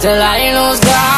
till I lose God.